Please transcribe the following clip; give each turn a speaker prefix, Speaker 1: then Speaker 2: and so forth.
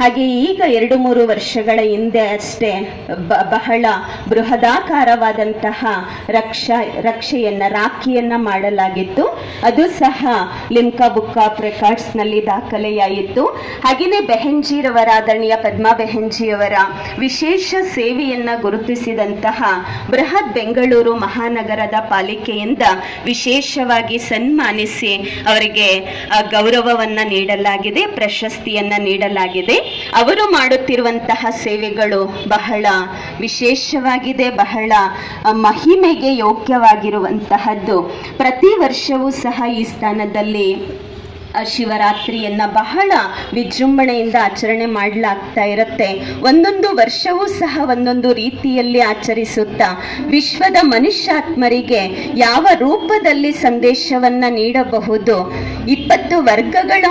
Speaker 1: ಹಾಗೆ ಈಗ ಎರಡು ಮೂರು ವರ್ಷಗಳ ಹಿಂದೆ ಅಷ್ಟೇ ಬಹಳ ಬೃಹದಾಕಾರವಾದಂತಹ ರಕ್ಷ, ರಕ್ಷೆಯನ್ನ, ರಾಖಿಯನ್ನ ಮಾಡಲಾಗಿತ್ತು. ಅದು ಸಹ ಲಿಮ್ಕಾ ಬುಕ್ ಆಫ್ ರೆಕಾರ್ಡ್ಸ್ನಲ್ಲಿ ದಾಖಲೆಯಾಯಿತು. ಹಾಗೆಯೇ ಬೆಹೆಂಜಿರವರ ಆದರಣೀಯ ಪದ್ಮಾ ಬೆಹೆಂಜಿಯವರ ವಿಶೇಷ ಸೇವೆಯನ್ನ ಗುರುತಿಸಿದಂತಹ ಬೃಹತ್ ಬೆಂಗಳೂರು ಮಹಾನಗರದ ಪಾಲಿಕೆಯಿಂದ ವಿಶೇಷವಾಗಿ ಸನ್ಮಾನಿಸಿ ಅವರಿಗೆ ಗೌರವವನ್ನ ನೀಡಲಾಗಿದೆ, ಪ್ರಶಸ್ತಿಯನ್ನ ನೀಡಲಾಗಿದೆ. ಅವರು ಮಾಡುತ್ತಿರುವಂತಹ ಸೇವೆಗಳು ಬಹಳ ವಿಶೇಷವಾಗಿದೆ, ಬಹಳ ಮಹಿಮೆಗೆ ಯೋಗ್ಯವಾಗಿರುವಂತಹದ್ದು. ಪ್ರತಿ ವರ್ಷವೂ ಸಹ ಈ ಸ್ಥಾನದಲ್ಲಿ ಶಿವರಾತ್ರಿಯನ್ನು ಬಹಳ ವಿಜೃಂಭಣೆಯಿಂದ ಆಚರಣೆ ಮಾಡಲಾಗ್ತಾ ಇರುತ್ತೆ. ಒಂದೊಂದು ವರ್ಷವೂ ಸಹ ಒಂದೊಂದು ರೀತಿಯಲ್ಲಿ ಆಚರಿಸುತ್ತಾ, ವಿಶ್ವದ ಮನುಷ್ಯಾತ್ಮರಿಗೆ ಯಾವ ರೂಪದಲ್ಲಿ ಸಂದೇಶವನ್ನ ನೀಡಬಹುದು, ಇಪ್ಪತ್ತು ವರ್ಗಗಳ